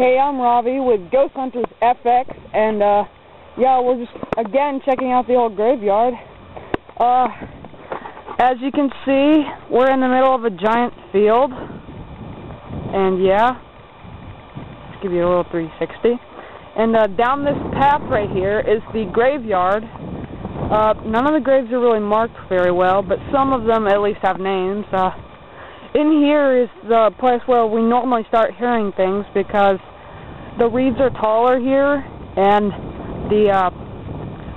Hey, I'm Ravi with Ghost Hunters FX, and uh, yeah, we're just again checking out the old graveyard. Uh, as you can see, we're in the middle of a giant field, and yeah, let's give you a little 360. And uh, down this path right here is the graveyard. Uh, none of the graves are really marked very well, but some of them at least have names. Uh, in here is the place where we normally start hearing things because the reeds are taller here and the uh,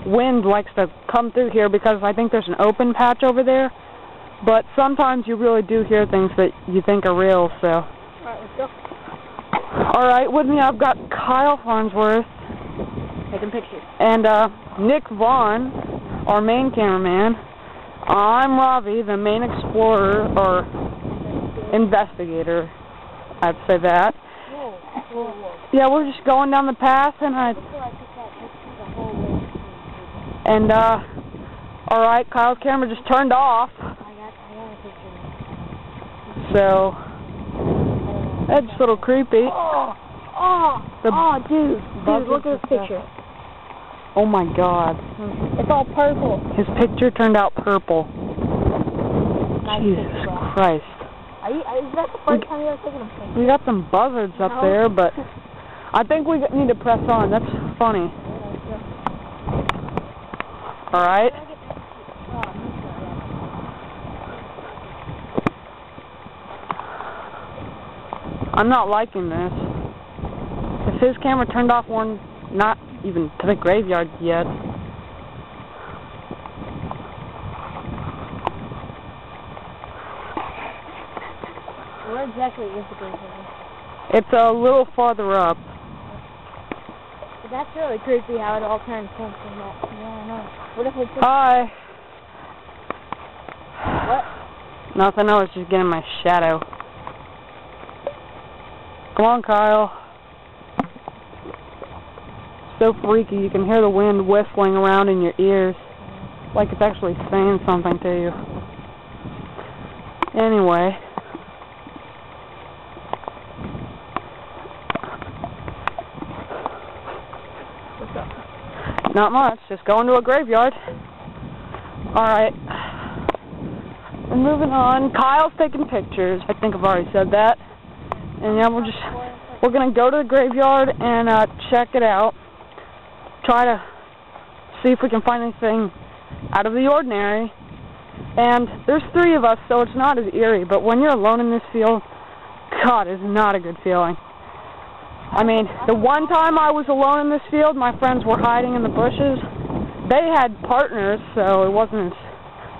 wind likes to come through here because I think there's an open patch over there. But sometimes you really do hear things that you think are real, so. Alright, let's go. Alright, with me I've got Kyle Farnsworth. Taking pictures. And uh, Nick Vaughn, our main cameraman. I'm Ravi, the main explorer, or investigator. I'd say that. Whoa, whoa, whoa. Yeah, we're just going down the path, and I and uh, all right, Kyle's camera just turned off, so that's a little creepy. Oh, oh, The oh, dude, dude, look at this picture. Oh my God, It's all purple. his picture turned out purple. Nice Jesus picture. Christ. Are you, is that the first time you ever taking a picture? We got some buzzards up No. there, but I think we need to press on. That's funny. All right. I'm not liking this. If his camera turned off, we're not even to the graveyard yet. Where exactly is the graveyard? It's a little farther up. That's really creepy how it all turns pink and that. Yeah, I know. What if we put... Hi. what? Nothing. I was just getting my shadow. Come on, Kyle. So freaky. You can hear the wind whistling around in your ears, like it's actually saying something to you. Anyway. What's up? Not much. Just going to a graveyard. All right. We're moving on. Kyle's taking pictures. I think I've already said that. And yeah, we're just we're gonna go to the graveyard and uh, check it out. Try to see if we can find anything out of the ordinary. And there's three of us, so it's not as eerie. But when you're alone in this field, God, it's not a good feeling. I mean, the one time I was alone in this field, my friends were hiding in the bushes. They had partners, so it wasn't as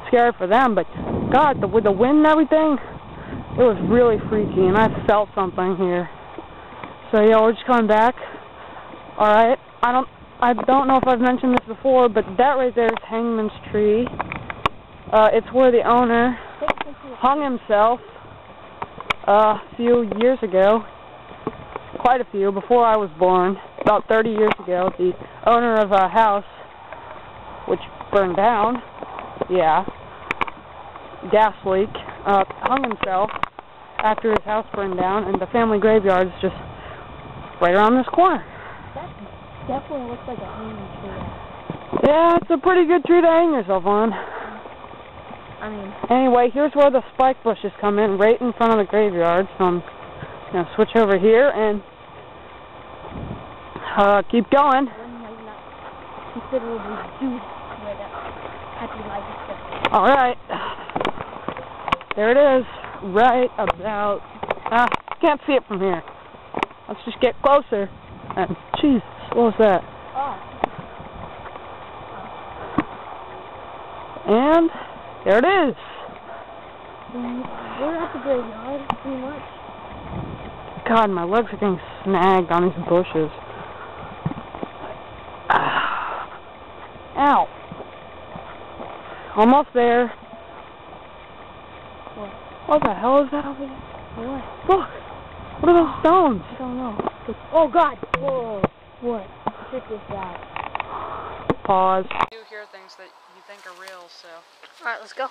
scary for them. But God, the, with the wind and everything, it was really freaky, and I felt something here. So yeah, we're just coming back. All right. I don't, I don't know if I've mentioned this before, but that right there is Hangman's Tree. Uh, it's where the owner hung himself uh, a few years ago, quite a few, before I was born, about 30 years ago, the owner of a house which burned down, yeah, gas leak, uh, hung himself after his house burned down, and the family graveyard is just right around this corner. That definitely looks like a hanging tree. Yeah, it's a pretty good tree to hang yourself on. I mean, Anyway, here's where the spike bushes come in, right in front of the graveyard. So I'm gonna switch over here and uh, keep going. one might not considerably do where that happy life is going. All right, there it is, right about. Ah, can't see it from here. Let's just get closer. And jeez, what was that? And there it is. we're at the graveyard, pretty much. God, my legs are getting snagged on these bushes. Ah. Ow. Almost there. What? What the hell is that over there? What? Look. What are those stones? I don't know. Oh God! Whoa! What? What is that? Pause. You do hear things that you think are real, so. All right, let's go.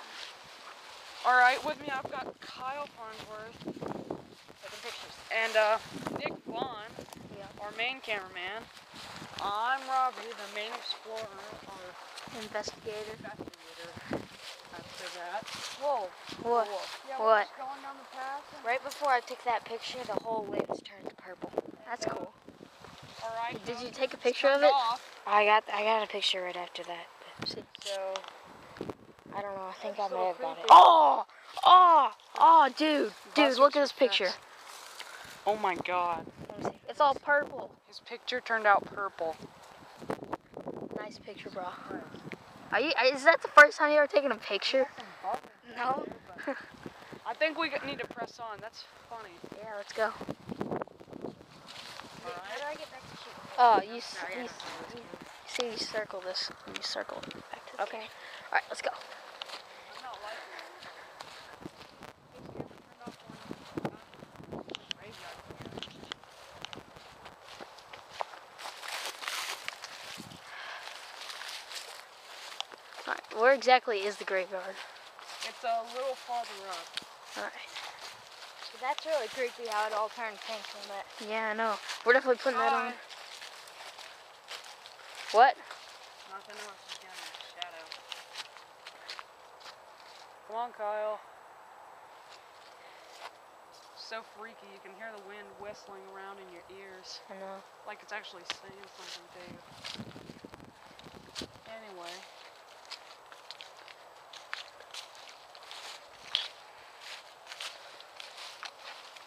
All right, with me I've got Kyle Farnsworth Taking pictures. and uh, Nick Vaughn. our main cameraman. I'm Robbie, the main explorer or Investigator. After that. Whoa. Yeah, What? we're What? just going down the path. and- Right before I took that picture, the whole waves turned purple. That's cool. All right. Did you take a picture of it? Off, I got I got a picture right after that. See, so I don't know. I think I so may have got it. Oh, oh, oh, dude, dude, look at this picture. Oh my God. Let me see. It's all purple. His picture turned out purple. Nice picture, bro. Are you? Is that the first time you ever taken a picture? No. I think we need to press on. That's funny. Yeah, let's go. All right. do I get back to shooting? Oh, you, uh, s- No, you, yeah, you see, you circle this. You circle it back to the Okay. All right, let's go. I'm not liking it. This camera turned off on, uh, graveyard here. All right, where exactly is the graveyard? It's a little farther up. All right. That's really creepy how it all turned pink from that. Yeah, I know. We're definitely putting that on. What? Nothing else is down in the shadow. Come on, Kyle. So freaky. You can hear the wind whistling around in your ears. I know. Like it's actually saying something to you. Anyway.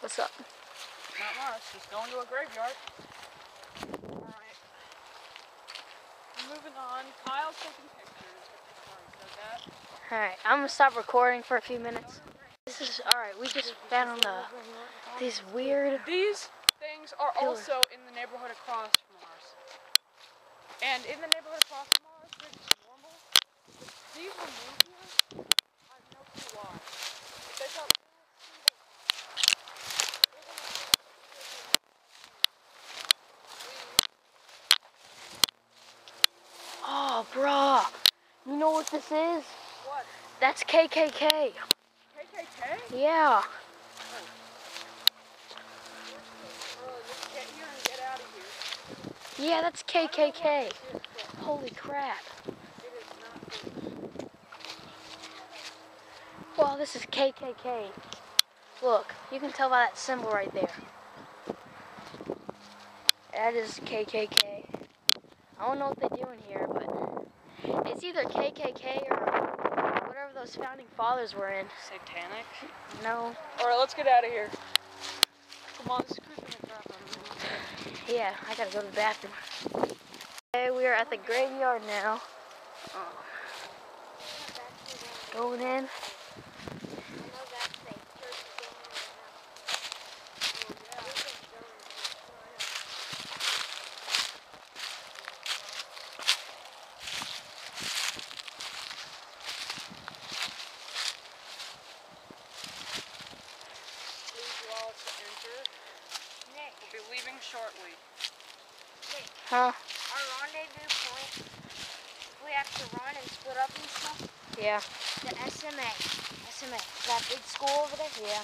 What's up? Not much. Just going to a graveyard. Alright. Moving on. Kyle's taking pictures. Sorry, said that. All right, I'm gonna stop recording for a few minutes. This is all right. We just found uh, these weird. These things are Killer. also in the neighborhood across from ours. And in the neighborhood across from ours, they're just normal. These were moved here. I have no clue why. But they got little symbols. Oh, bruh. You know what this is? What? That's KKK. KKK? Yeah. Oh. Bro, just get here and get out of here. Yeah, that's KKK. Holy crap. It is not good. Well, this is KKK. Look, you can tell by that symbol right there. That is KKK. I don't know what they do in here, but it's either KKK or whatever those founding fathers were in. Satanic? No. Alright, let's get out of here. Come on, this is creeping the crap out of me. Yeah, I gotta go to the bathroom. Okay, we are at the graveyard now. Oh. Going in. Please allow us to enter. Nick, We'll be leaving shortly. Huh? our rendezvous point, we have to run and split up and stuff, Yeah. the SMA. SMA. That big school over there? Yeah.